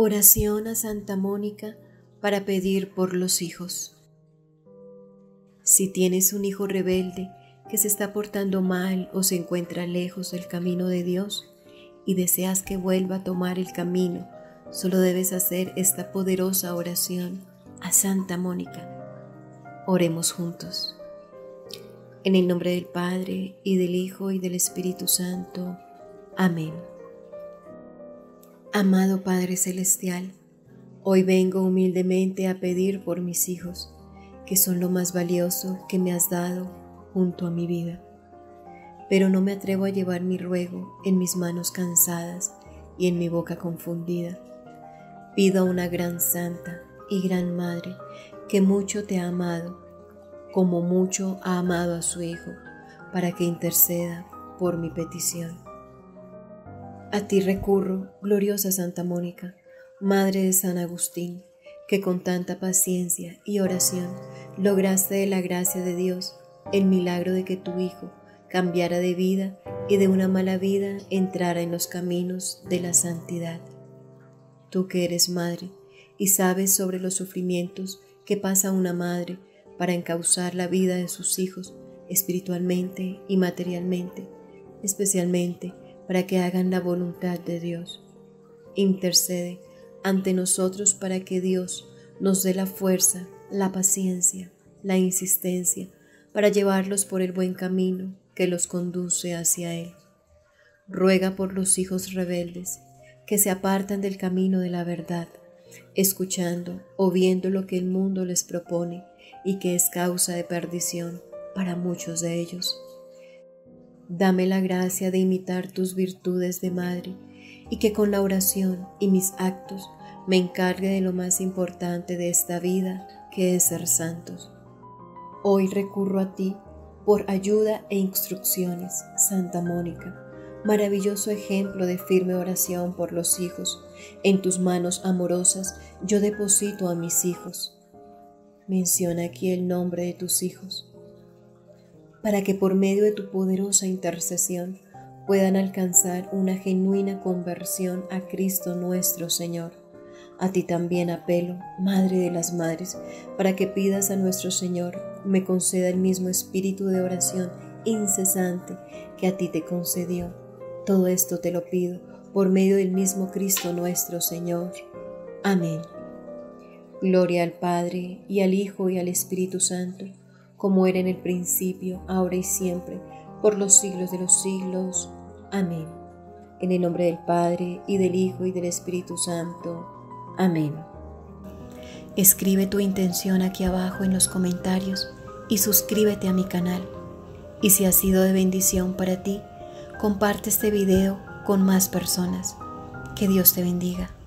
Oración a Santa Mónica para pedir por los hijos. Si tienes un hijo rebelde que se está portando mal o se encuentra lejos del camino de Dios y deseas que vuelva a tomar el camino, solo debes hacer esta poderosa oración a Santa Mónica. Oremos juntos. En el nombre del Padre, y del Hijo, y del Espíritu Santo. Amén. Amado Padre Celestial, hoy vengo humildemente a pedir por mis hijos, que son lo más valioso que me has dado junto a mi vida. Pero no me atrevo a llevar mi ruego en mis manos cansadas y en mi boca confundida. Pido a una gran santa y gran madre que mucho te ha amado, como mucho ha amado a su Hijo, para que interceda por mi petición. A ti recurro, gloriosa Santa Mónica, Madre de San Agustín, que con tanta paciencia y oración lograste de la gracia de Dios el milagro de que tu Hijo cambiara de vida y de una mala vida entrara en los caminos de la santidad. Tú que eres madre y sabes sobre los sufrimientos que pasa una madre para encauzar la vida de sus hijos espiritualmente y materialmente, especialmente para que hagan la voluntad de Dios. Intercede ante nosotros para que Dios nos dé la fuerza, la paciencia, la insistencia para llevarlos por el buen camino que los conduce hacia Él. Ruega por los hijos rebeldes que se apartan del camino de la verdad, escuchando o viendo lo que el mundo les propone y que es causa de perdición para muchos de ellos. Dame la gracia de imitar tus virtudes de madre y que con la oración y mis actos me encargue de lo más importante de esta vida, que es ser santos. Hoy recurro a ti por ayuda e instrucciones, Santa Mónica, maravilloso ejemplo de firme oración por los hijos. En tus manos amorosas yo deposito a mis hijos. Menciona aquí el nombre de tus hijos para que por medio de tu poderosa intercesión puedan alcanzar una genuina conversión a Cristo nuestro Señor. A ti también apelo, Madre de las Madres, para que pidas a nuestro Señor me conceda el mismo espíritu de oración incesante que a ti te concedió. Todo esto te lo pido por medio del mismo Cristo nuestro Señor. Amén. Gloria al Padre, y al Hijo, y al Espíritu Santo como era en el principio, ahora y siempre, por los siglos de los siglos. Amén. En el nombre del Padre, y del Hijo, y del Espíritu Santo. Amén. Escribe tu intención aquí abajo en los comentarios y suscríbete a mi canal. Y si ha sido de bendición para ti, comparte este video con más personas. Que Dios te bendiga.